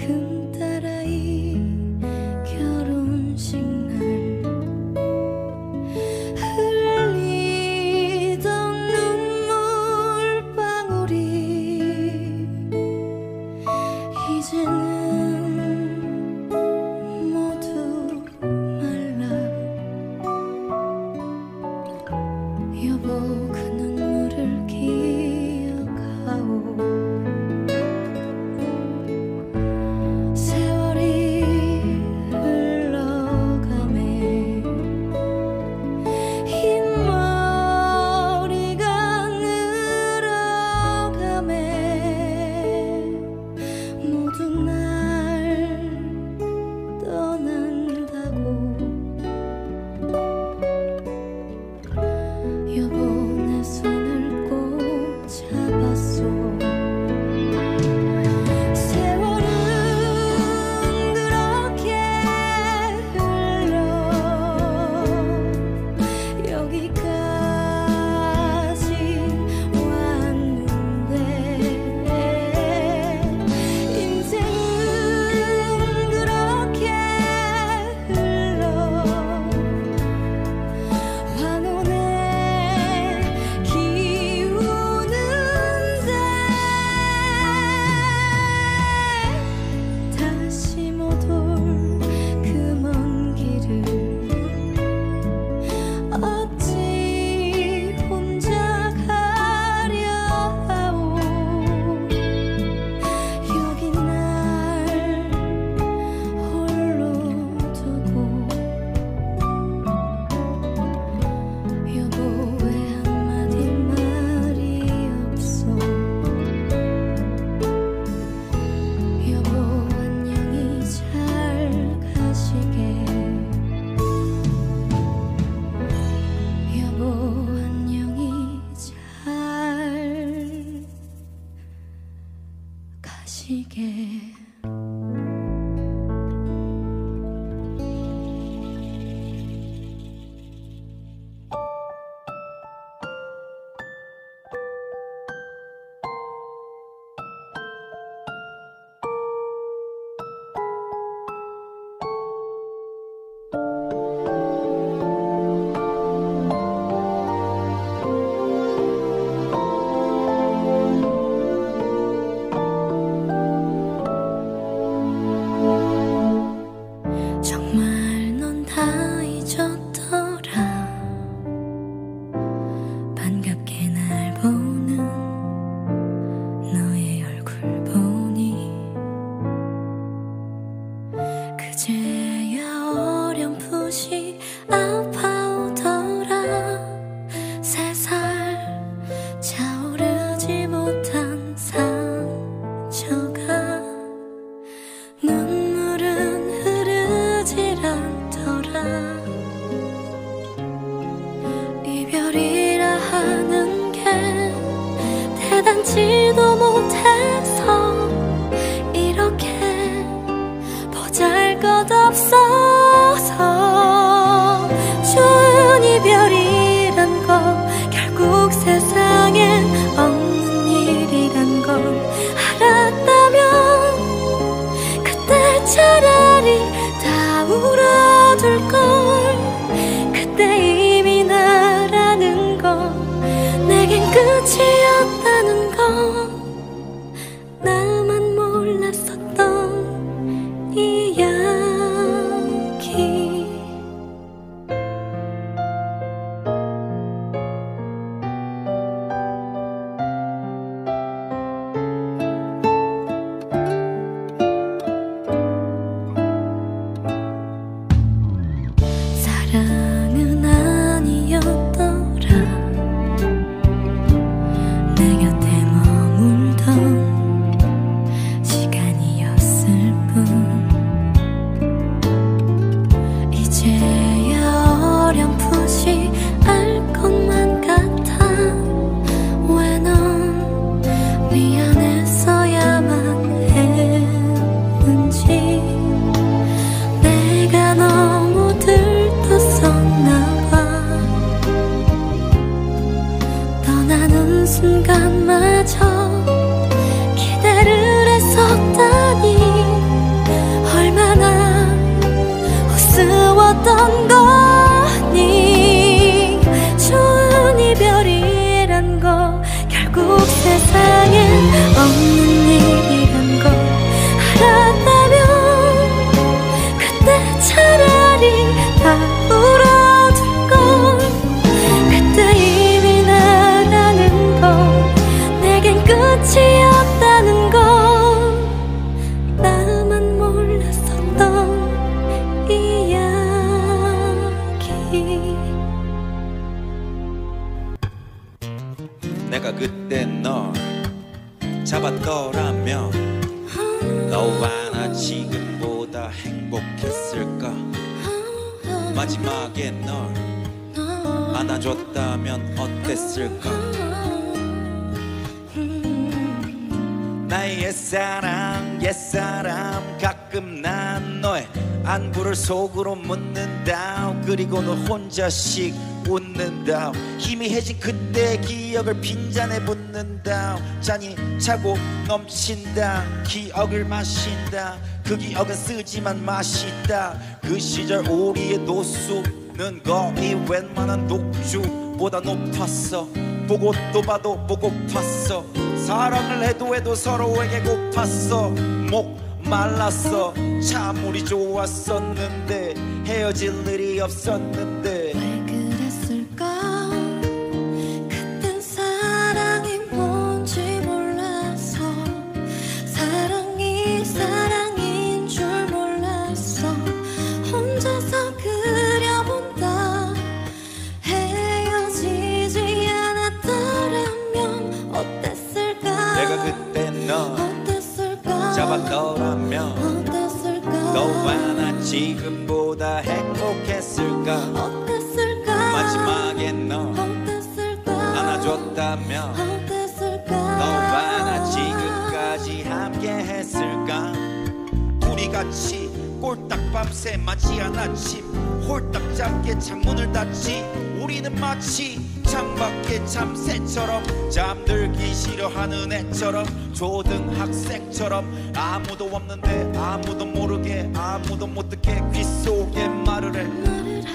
이 별이 끝이었다는 걸 잡았더라면 너와 나 지금보다 행복했을까? 마지막에 널 안아줬다면 어땠을까? 나의 옛사랑 옛사람 가끔 난 너의 안부를 속으로 묻는다 그리고 너 혼자씩 웃는다 희미해진 그때의 기억을 빈잔에 붓는다 잔이 차고 넘친다. 기억을 마신다. 그 기억은 쓰지만 맛있다. 그 시절 우리의 도수는 거의 웬만한 녹주보다 높았어. 보고 또 봐도 보고팠어. 사랑을 해도 해도 서로에게 고팠어. 목 말랐어. 참 우리 좋았었는데 헤어질 일이 없었는데 줬다면 너와 나 지금까지 함께 했을까? 둘이 같이 꼴딱 밤새 맞이한 아침 홀딱 잠게 창문을 닫지. 우리는 마치 창밖의 참새처럼 잠들기 싫어하는 애처럼 초등학생처럼 아무도 없는데 아무도 모르게 아무도 못 듣게 귀 속에 말을 해.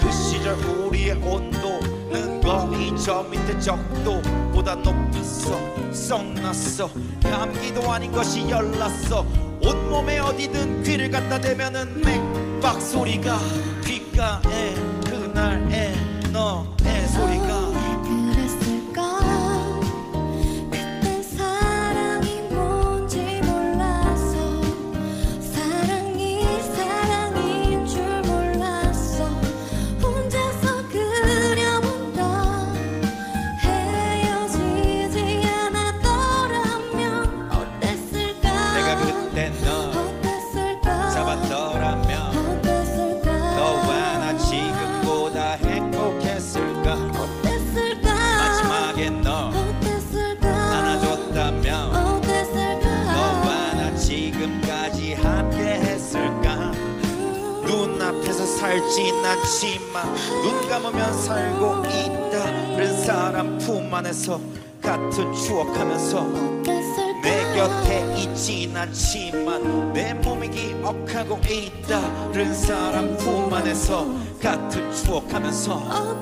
그 시절 우리의 온도 는 거의 저 밑에 적도보다 높았어 썩났어. 감기도 아닌 것이 열났어. 온몸에 어디든 귀를 갖다 대면은 맥박 소리가 귓가에 그날의 너의 소리 않지만 눈 감으면 살고 있다는 사람 품 안에서 같은 추억하면서 내 곁에 있진 않지만 내 몸이 기억하고 있다는 사람 품 안에서 같은 추억하면서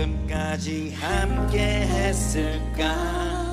지금까지 함께 했을까